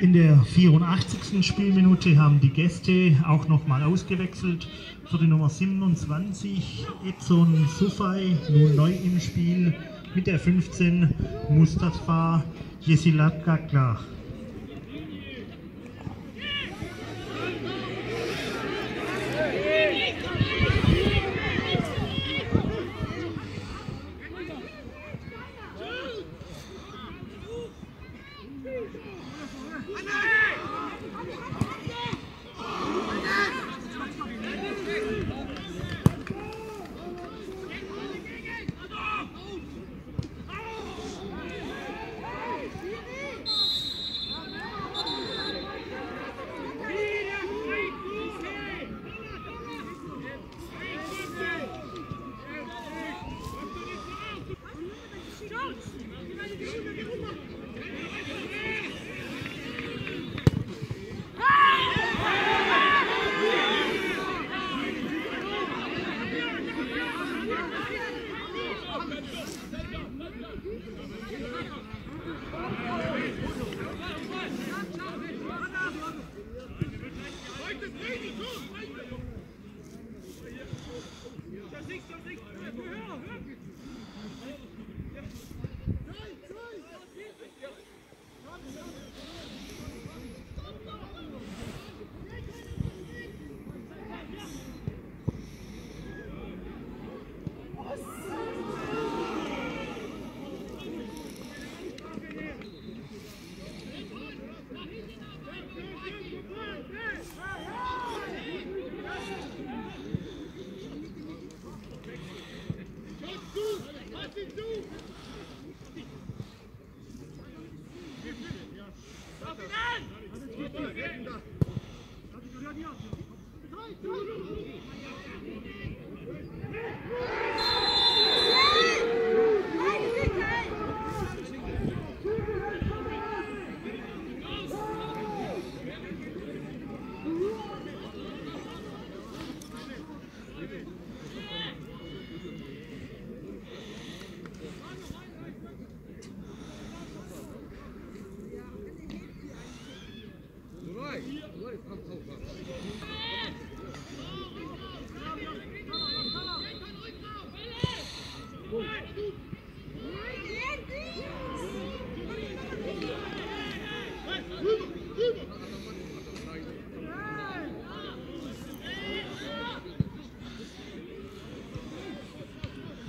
In der 84. Spielminute haben die Gäste auch nochmal ausgewechselt. Für die Nummer 27 Edson Sufay, nun neu im Spiel mit der 15 Mustafa Thank you.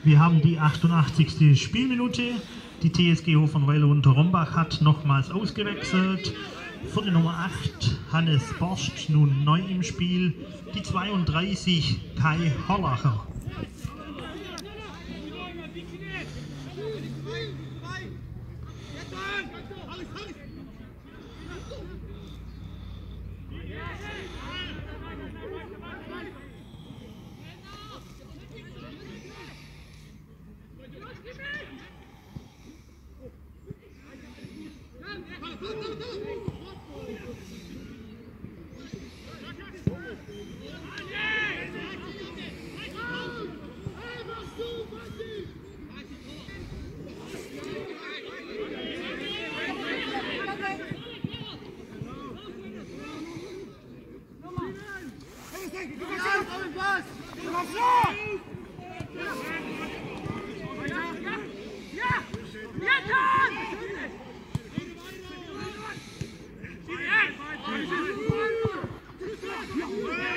Wir haben die 88. Spielminute. Die TSG Hofenweiler unter Rombach hat nochmals ausgewechselt. Für die Nummer 8 Hannes Borscht, nun neu im Spiel. Die 32 Kai Hollacher. Yeah.